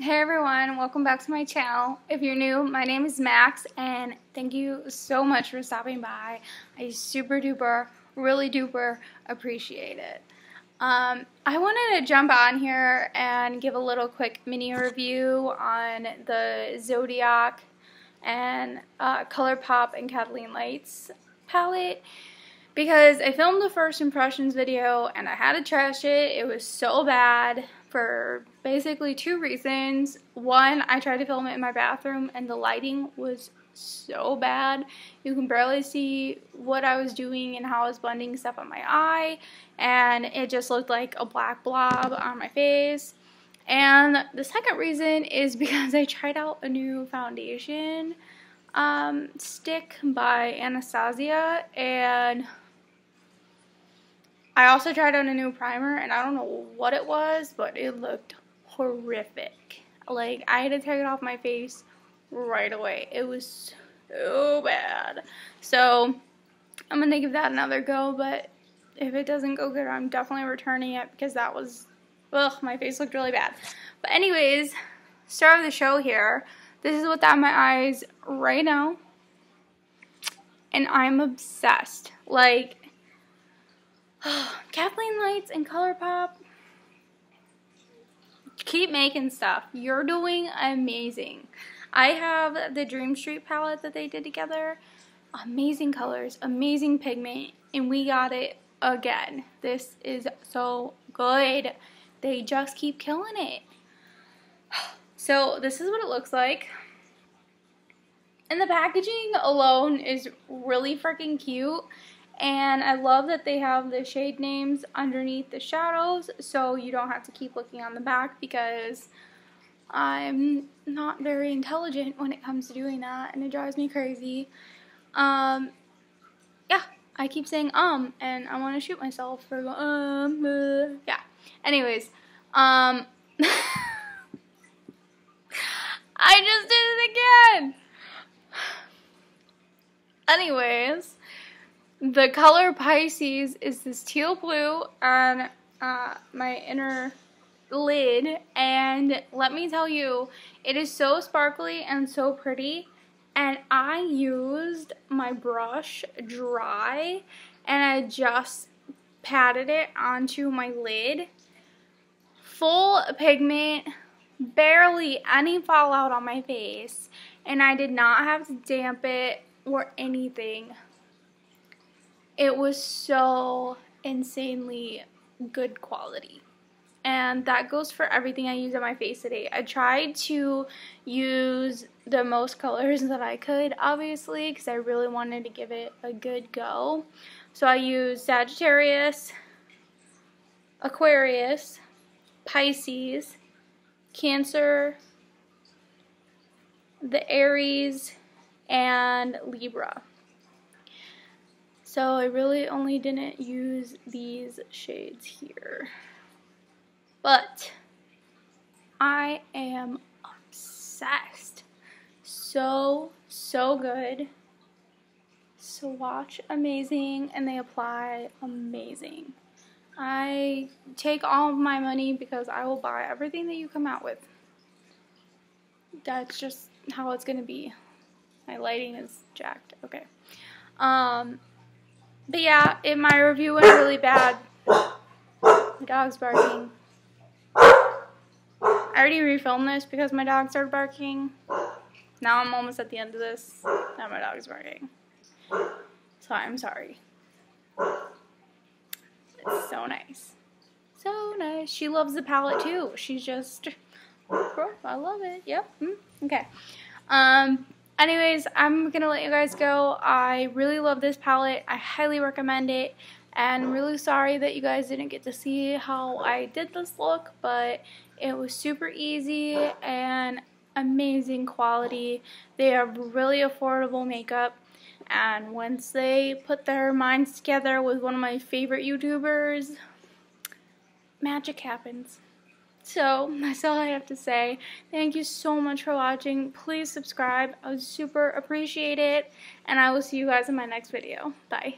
Hey everyone, welcome back to my channel. If you're new, my name is Max and thank you so much for stopping by. I super duper, really duper appreciate it. Um, I wanted to jump on here and give a little quick mini review on the Zodiac and uh, ColourPop and Kathleen Lights palette because I filmed the first impressions video and I had to trash it. It was so bad for basically two reasons. One, I tried to film it in my bathroom and the lighting was so bad. You can barely see what I was doing and how I was blending stuff on my eye and it just looked like a black blob on my face. And the second reason is because I tried out a new foundation um, stick by Anastasia and I also tried on a new primer, and I don't know what it was, but it looked horrific. Like, I had to take it off my face right away. It was so bad. So, I'm going to give that another go, but if it doesn't go good, I'm definitely returning it because that was, ugh, my face looked really bad. But anyways, start of the show here. This is without my eyes right now. And I'm obsessed. Like, Kathleen Lights and ColourPop, keep making stuff. You're doing amazing. I have the Dream Street palette that they did together. Amazing colors, amazing pigment, and we got it again. This is so good. They just keep killing it. So this is what it looks like. And the packaging alone is really freaking cute. And I love that they have the shade names underneath the shadows so you don't have to keep looking on the back because I'm not very intelligent when it comes to doing that and it drives me crazy. Um, yeah, I keep saying um and I want to shoot myself for um, uh, yeah. Anyways, um, I just did it again. Anyways, the color Pisces is this teal blue on uh, my inner lid. And let me tell you it is so sparkly and so pretty. And I used my brush dry and I just patted it onto my lid. Full pigment barely any fallout on my face. And I did not have to damp it or anything it was so insanely good quality. And that goes for everything I use on my face today. I tried to use the most colors that I could, obviously, because I really wanted to give it a good go. So I used Sagittarius, Aquarius, Pisces, Cancer, the Aries, and Libra. So I really only didn't use these shades here. But I am obsessed. So, so good. Swatch amazing and they apply amazing. I take all of my money because I will buy everything that you come out with. That's just how it's going to be. My lighting is jacked. Okay. Um, but yeah, it, my review went really bad. My dog's barking. I already refilmed this because my dog started barking. Now I'm almost at the end of this. Now my dog's barking. So I'm sorry. It's so nice. So nice. She loves the palette too. She's just, I love it. Yep. Mm, okay. Um, anyways, I'm going to let you guys go. I really love this palette. I highly recommend it. And I'm really sorry that you guys didn't get to see how I did this look, but it was super easy and amazing quality. They have really affordable makeup. And once they put their minds together with one of my favorite YouTubers, magic happens. So that's all I have to say. Thank you so much for watching. Please subscribe. I would super appreciate it. And I will see you guys in my next video. Bye.